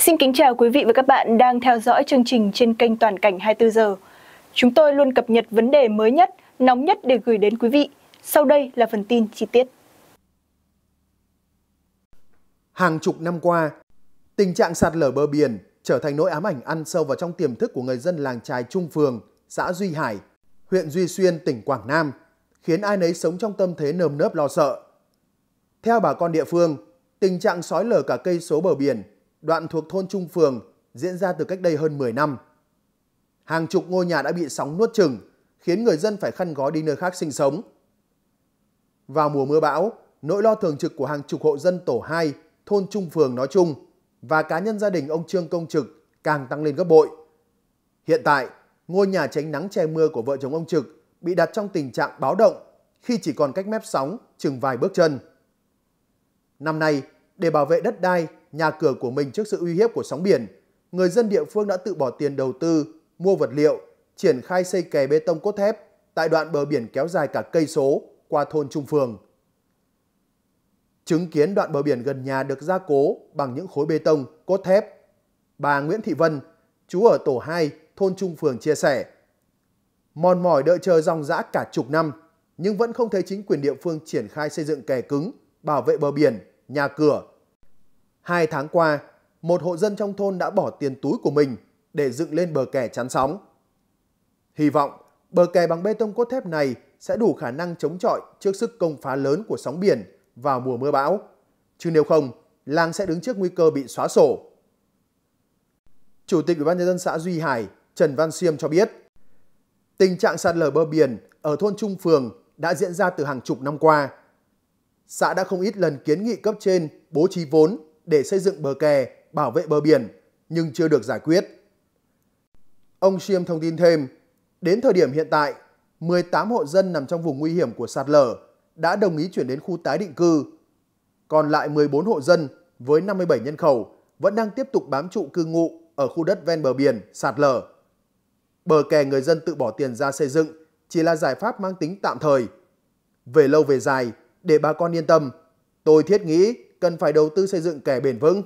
Xin kính chào quý vị và các bạn đang theo dõi chương trình trên kênh Toàn cảnh 24 giờ. Chúng tôi luôn cập nhật vấn đề mới nhất, nóng nhất để gửi đến quý vị. Sau đây là phần tin chi tiết. Hàng chục năm qua, tình trạng sạt lở bờ biển trở thành nỗi ám ảnh ăn sâu vào trong tiềm thức của người dân làng trài Trung Phường, xã Duy Hải, huyện Duy Xuyên, tỉnh Quảng Nam, khiến ai nấy sống trong tâm thế nơm nớp lo sợ. Theo bà con địa phương, tình trạng sói lở cả cây số bờ biển, đoạn thuộc thôn Trung Phường diễn ra từ cách đây hơn 10 năm. Hàng chục ngôi nhà đã bị sóng nuốt chừng, khiến người dân phải khăn gói đi nơi khác sinh sống. Vào mùa mưa bão, nỗi lo thường trực của hàng chục hộ dân tổ 2, thôn Trung Phường nói chung và cá nhân gia đình ông Trương Công Trực càng tăng lên gấp bội. Hiện tại, ngôi nhà tránh nắng che mưa của vợ chồng ông Trực bị đặt trong tình trạng báo động khi chỉ còn cách mép sóng chừng vài bước chân. Năm nay, để bảo vệ đất đai, nhà cửa của mình trước sự uy hiếp của sóng biển, người dân địa phương đã tự bỏ tiền đầu tư, mua vật liệu, triển khai xây kè bê tông cốt thép tại đoạn bờ biển kéo dài cả cây số qua thôn Trung Phường. Chứng kiến đoạn bờ biển gần nhà được gia cố bằng những khối bê tông, cốt thép, bà Nguyễn Thị Vân, chú ở tổ 2, thôn Trung Phường chia sẻ. Mòn mỏi đợi chờ dòng dã cả chục năm, nhưng vẫn không thấy chính quyền địa phương triển khai xây dựng kè cứng, bảo vệ bờ biển, nhà cửa. Hai tháng qua, một hộ dân trong thôn đã bỏ tiền túi của mình để dựng lên bờ kè chắn sóng. Hy vọng bờ kè bằng bê tông cốt thép này sẽ đủ khả năng chống chọi trước sức công phá lớn của sóng biển vào mùa mưa bão. Chứ nếu không, làng sẽ đứng trước nguy cơ bị xóa sổ. Chủ tịch Ủy ban nhân dân xã Duy Hải, Trần Văn Siêm cho biết, tình trạng sạt lở bờ biển ở thôn Trung Phường đã diễn ra từ hàng chục năm qua. Xã đã không ít lần kiến nghị cấp trên bố trí vốn để xây dựng bờ kè, bảo vệ bờ biển, nhưng chưa được giải quyết. Ông Siêm thông tin thêm, đến thời điểm hiện tại, 18 hộ dân nằm trong vùng nguy hiểm của sạt lở đã đồng ý chuyển đến khu tái định cư. Còn lại 14 hộ dân với 57 nhân khẩu vẫn đang tiếp tục bám trụ cư ngụ ở khu đất ven bờ biển sạt lở. Bờ kè người dân tự bỏ tiền ra xây dựng chỉ là giải pháp mang tính tạm thời. Về lâu về dài, để bà con yên tâm, tôi thiết nghĩ cần phải đầu tư xây dựng kè bền vững.